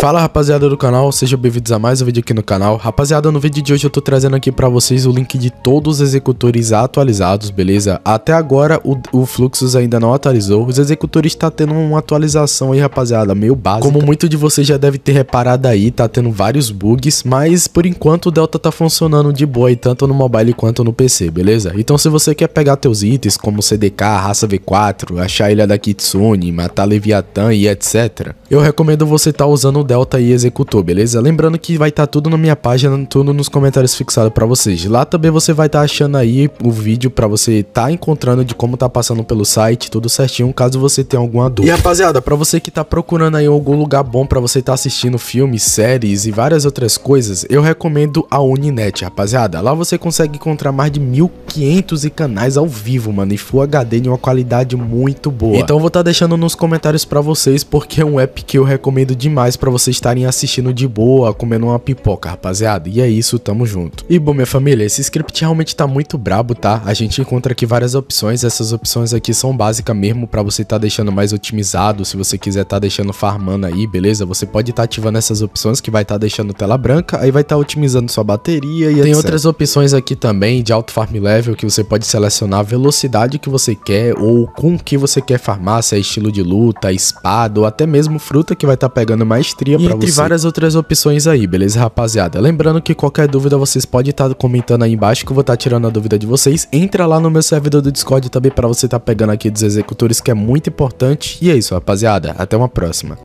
Fala rapaziada do canal, sejam bem-vindos a mais um vídeo aqui no canal. Rapaziada, no vídeo de hoje eu tô trazendo aqui pra vocês o link de todos os executores atualizados, beleza? Até agora o, o Fluxus ainda não atualizou, os executores tá tendo uma atualização aí rapaziada, meio básica. Como muito de vocês já deve ter reparado aí, tá tendo vários bugs, mas por enquanto o Delta tá funcionando de boa aí, tanto no mobile quanto no PC, beleza? Então se você quer pegar teus itens como CDK, Raça V4, achar a Ilha da Kitsune, matar Leviatã e etc, eu recomendo você tá usando o Delta e executou, beleza? Lembrando que vai estar tá tudo na minha página, tudo nos comentários fixado para vocês. Lá também você vai estar tá achando aí o vídeo para você tá encontrando de como tá passando pelo site, tudo certinho, caso você tenha alguma dúvida. E rapaziada, para você que tá procurando aí algum lugar bom para você tá assistindo filmes, séries e várias outras coisas, eu recomendo a Uninet, rapaziada. Lá você consegue encontrar mais de 1500 canais ao vivo, mano, e Full HD de uma qualidade muito boa. Então eu vou estar tá deixando nos comentários para vocês porque é um app que eu recomendo demais para vocês estarem assistindo de boa, comendo uma pipoca, rapaziada. E é isso, tamo junto. E bom, minha família, esse script realmente tá muito brabo, tá? A gente encontra aqui várias opções, essas opções aqui são básicas mesmo para você tá deixando mais otimizado, se você quiser tá deixando farmando aí, beleza? Você pode estar tá ativando essas opções que vai estar tá deixando tela branca, aí vai estar tá otimizando sua bateria e Tem etc. outras opções aqui também de alto farm level que você pode selecionar a velocidade que você quer ou com que você quer farmar, se é estilo de luta, espada ou até mesmo fruta que vai estar tá pegando maestria para você. entre várias outras opções aí, beleza, rapaziada? Lembrando que qualquer dúvida vocês podem estar tá comentando aí embaixo que eu vou estar tá tirando a dúvida de vocês. Entra lá no meu servidor do Discord também para você estar tá pegando aqui dos executores que é muito importante. E é isso, rapaziada. Até uma próxima.